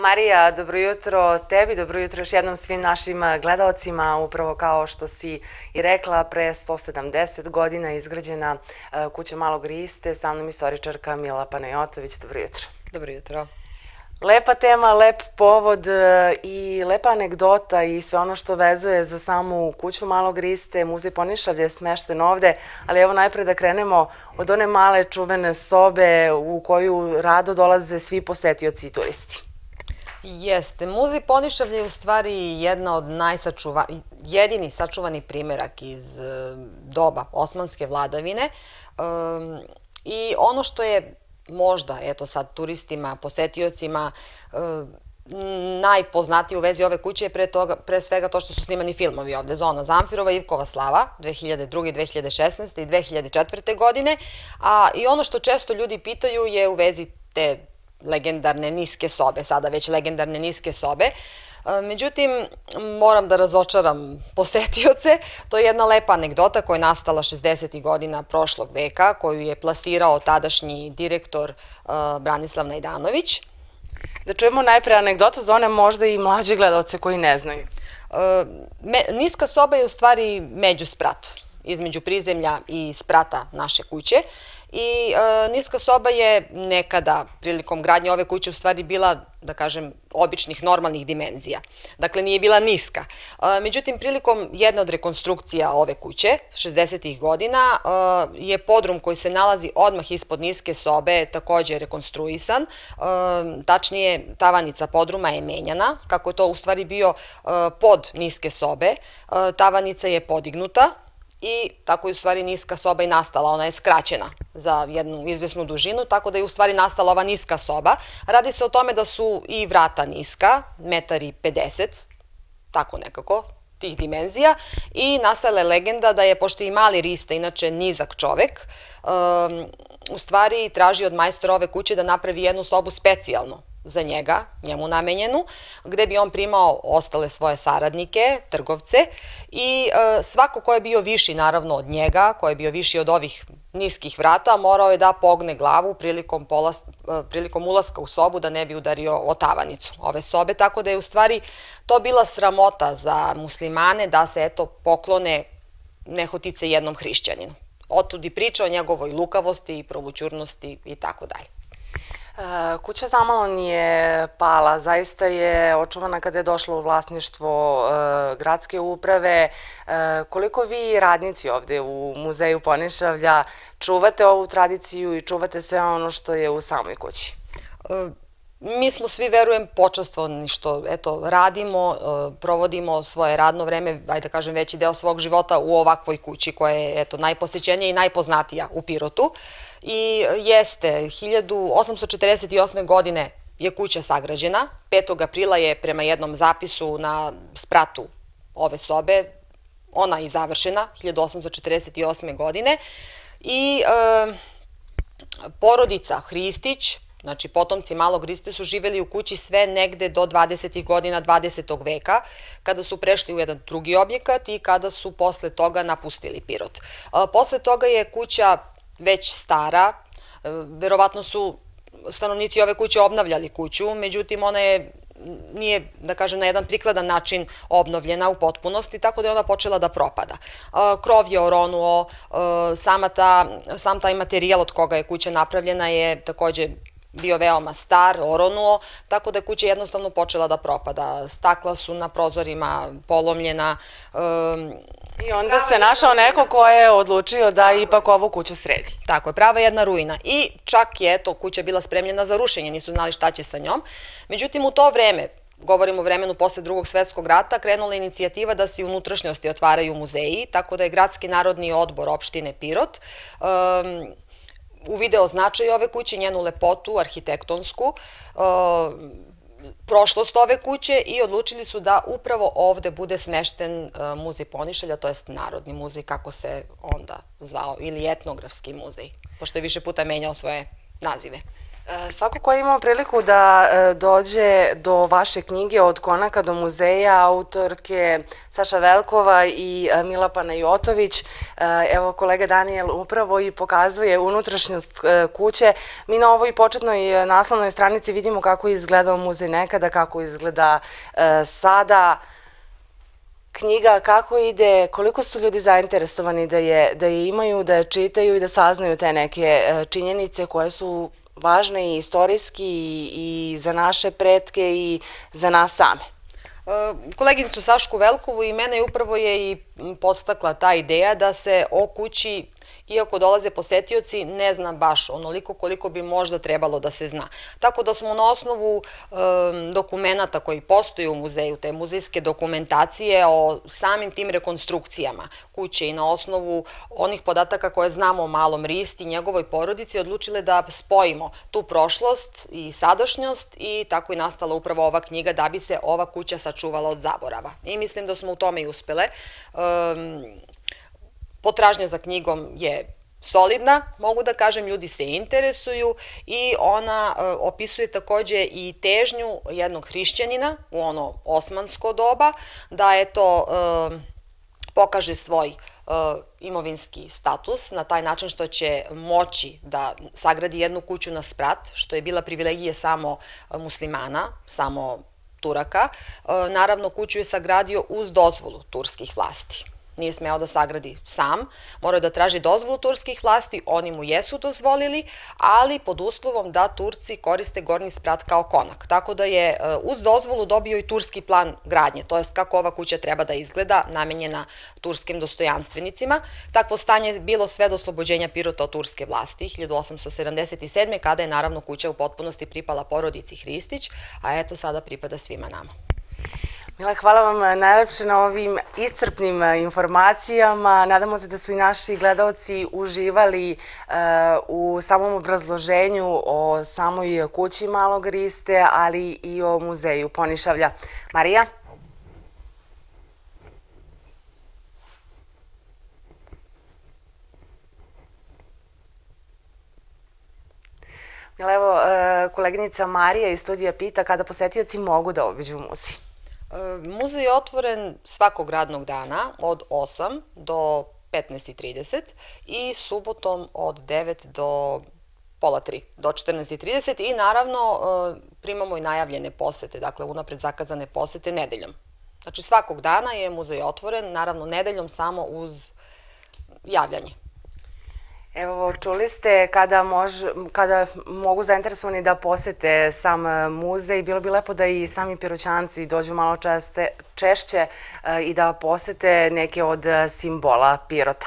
Marija, dobro jutro tebi, dobro jutro još jednom svim našim gledalcima. Upravo kao što si i rekla, pre 170 godina izgrađena e, kuća Malog Riste, sa mnom istoričarka Mila Panajotović. Dobro jutro. Dobro jutro. Lepa tema, lep povod e, i lepa anegdota i sve ono što vezuje za samu kuću Malog Riste, muzej Ponišavlje je smešten ovde, ali evo najpre da krenemo od one male čuvene sobe u koju rado dolaze svi posetioci i turisti. Jeste. Muzej Ponišavlje je u stvari jedna od najsačuva, jedini sačuvani primerak iz e, doba osmanske vladavine. I ono što je možda, eto sad, turistima, posetiocima, e, najpoznatiji u vezi ove kuće je pre, toga, pre svega to što su snimani filmovi ovde. Zona Zamfirova, Ivkova Slava, 2002. 2016. i 2004. godine. A i ono što često ljudi pitaju je u vezi te legendarne niske sobe, sada već legendarne niske sobe. E, međutim, moram da razočaram posetioce. To je jedna lepa anegdota koja je nastala 60. godina prošlog veka, koju je plasirao tadašnji direktor e, Branislav Najdanović. Da čujemo najpre anegdota za one možda i mlađe gledalce koji ne znaju. E, niska soba je u stvari međusprat između prizemlja i sprata naše kuće i e, niska soba je nekada prilikom gradnje ove kuće u stvari bila, da kažem, običnih normalnih dimenzija. Dakle, nije bila niska. E, međutim, prilikom jedne od rekonstrukcija ove kuće, 60. godina, e, je podrum koji se nalazi odmah ispod niske sobe takođe rekonstruisan. Tačnije, tavanica podruma je menjana, kako je to u stvari bio pod niske sobe. Tavanica je podignuta, i tako je u stvari niska soba i nastala. Ona je skraćena za jednu izvesnu dužinu, tako da je u stvari nastala ova niska soba. Radi se o tome da su i vrata niska, metar i 50, tako nekako, tih dimenzija i nastala je legenda da je, pošto i mali Rista, inače nizak čovek, um, u stvari traži od majstora ove kuće da napravi jednu sobu specijalno za njega, njemu namenjenu, gde bi on primao ostale svoje saradnike, trgovce i e, svako ko je bio viši naravno od njega, ko je bio viši od ovih niskih vrata, morao je da pogne glavu prilikom, polas, e, prilikom ulaska u sobu da ne bi udario o tavanicu ove sobe, tako da je u stvari to bila sramota za muslimane da se eto poklone nehotice jednom hrišćaninu. Otud i priča o njegovoj lukavosti i provućurnosti i tako dalje. E, kuća zamalo nije pala, zaista je očuvana kada je došla u vlasništvo e, gradske uprave. E, koliko vi radnici ovde u muzeju Ponišavlja čuvate ovu tradiciju i čuvate sve ono što je u samoj kući? Mi smo svi, verujem, počastvovani što eto, radimo, provodimo svoje radno vreme, ajde da kažem, veći deo svog života u ovakvoj kući koja je eto, najposećenija i najpoznatija u Pirotu i jeste, 1848. godine je kuća sagrađena, 5. aprila je prema jednom zapisu na spratu ove sobe, ona i završena, 1848. godine i e, porodica Hristić, znači potomci Malog Hriste su živeli u kući sve negde do 20. godina 20. veka, kada su prešli u jedan drugi objekat i kada su posle toga napustili Pirot. E, posle toga je kuća već stara, e, verovatno su stanovnici ove kuće obnavljali kuću, međutim ona je nije, da kažem, na jedan prikladan način obnovljena u potpunosti, tako da je ona počela da propada. E, krov je oronuo, ta, sam taj materijal od koga je kuća napravljena je takođe bio veoma star, oronuo, tako da je kuća jednostavno počela da propada. Stakla su na prozorima polomljena, I onda se našao neko ko je odlučio da ipak ovu kuću sredi. Tako je, prava jedna ruina. I čak je to kuća bila spremljena za rušenje, nisu znali šta će sa njom. Međutim, u to vreme, govorimo o vremenu posle drugog svetskog rata, krenula inicijativa da se unutrašnjosti otvaraju muzeji, tako da je Gradski narodni odbor opštine Pirot um, uvideo značaj ove kuće, njenu lepotu, arhitektonsku, um, prošlost ove kuće i odlučili su da upravo ovde bude smešten e, muzej Ponišelja, to jest Narodni muzej, kako se onda zvao, ili etnografski muzej, pošto je više puta menjao svoje nazive. E, svako ko ima priliku da e, dođe do vaše knjige od konaka do muzeja, autorke Saša Velkova i e, Mila Panajotović, evo kolega Daniel upravo i pokazuje unutrašnjost kuće. Mi na ovoj početnoj naslovnoj stranici vidimo kako je izgledao muzej nekada, kako izgleda sada, knjiga kako ide, koliko su ljudi zainteresovani da je, da je imaju, da je čitaju i da saznaju te neke činjenice koje su važne i istorijski i, i za naše pretke i za nas same. E, koleginicu Sašku Velkovu i mene upravo je i postakla ta ideja da se o kući iako dolaze posetioci, ne znam baš onoliko koliko bi možda trebalo da se zna. Tako da smo na osnovu dokumenta koji postoji u muzeju, te muzejske dokumentacije o samim tim rekonstrukcijama kuće i na osnovu onih podataka koje znamo o malom Risti i njegovoj porodici, odlučile da spojimo tu prošlost i sadašnjost i tako i nastala upravo ova knjiga da bi se ova kuća sačuvala od zaborava. I mislim da smo u tome i uspele. Potražnja za knjigom je solidna, mogu da kažem, ljudi se interesuju i ona e, opisuje takođe i težnju jednog hrišćanina u ono osmansko doba, da je to e, pokaže svoj e, imovinski status na taj način što će moći da sagradi jednu kuću na sprat, što je bila privilegija samo muslimana, samo Turaka. Naravno, kuću je sagradio uz dozvolu turskih vlasti nije smeo da sagradi sam, morao da traži dozvolu turskih vlasti, oni mu jesu dozvolili, ali pod uslovom da Turci koriste gornji sprat kao konak. Tako da je e, uz dozvolu dobio i turski plan gradnje, to jest kako ova kuća treba da izgleda, namenjena turskim dostojanstvenicima. Takvo stanje je bilo sve do oslobođenja Pirota od turske vlasti 1877. kada je naravno kuća u potpunosti pripala porodici Hristić, a eto sada pripada svima nama. Mila, hvala vam eh, najlepše na ovim iscrpnim eh, informacijama. Nadamo se da su i naši gledalci uživali uh, u samom obrazloženju o samoj kući Malog Riste, ali i o muzeju Ponišavlja. Marija? Evo, koleginica Marija iz studija pita kada posetioci mogu da obiđu muzej. Muzej je otvoren svakog radnog dana od 8 do 15.30 i subotom od 9 do pola 3, do 14.30 i naravno e, primamo i najavljene posete, dakle unapred zakazane posete nedeljom. Znači svakog dana je muzej otvoren, naravno nedeljom samo uz javljanje. Evo, čuli ste kada, mož, kada mogu zainteresovani da posete sam e, muzej, bilo bi lepo da i sami piroćanci dođu malo česte, češće e, i da posete neke od simbola Pirota.